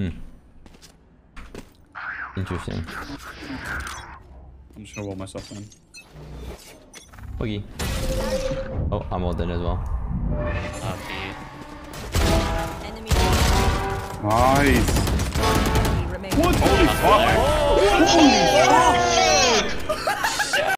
Hmm. Interesting. I'm just gonna wall myself in. Boogie. Oh, I'm all dead as well. Okay. Nice. What? Holy fuck! Holy!